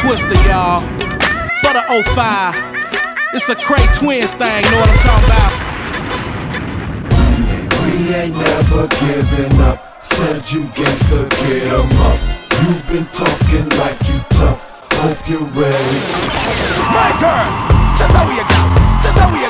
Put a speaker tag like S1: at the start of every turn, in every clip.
S1: Twister, y'all. For the 05. It's a Kray Twinz thing, know what I'm talking about?
S2: We ain't never giving up. Said you gangsta, get 'em up. You been talking like you tough. Hope you're ready to.
S3: My girl, set how we go,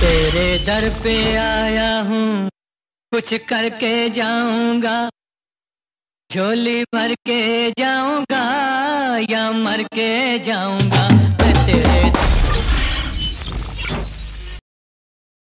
S4: तेरे दर पे आया हूँ कुछ करके जाऊँगा। झोली भर के जाऊँगा या मर के जाऊँगा।